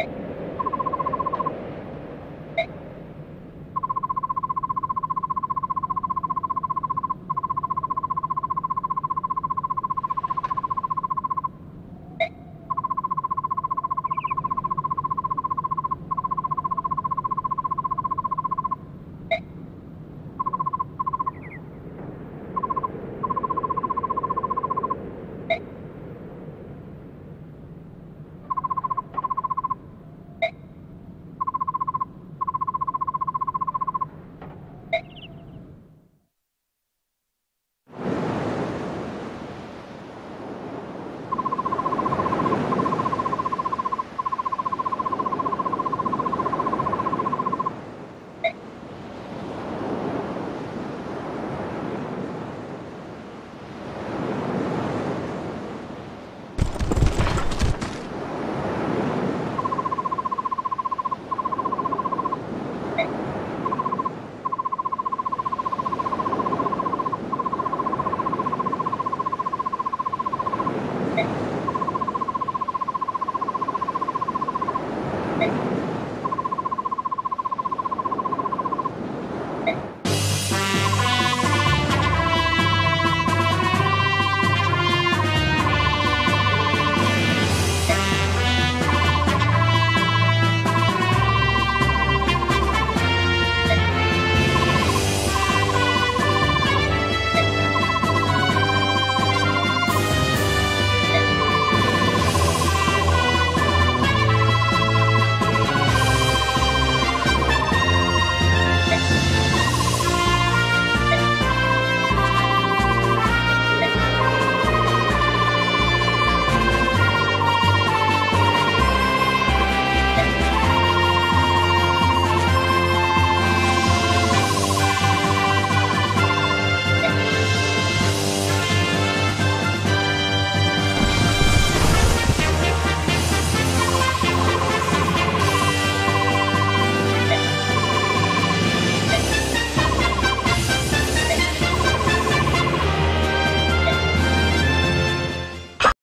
Okay. Okay.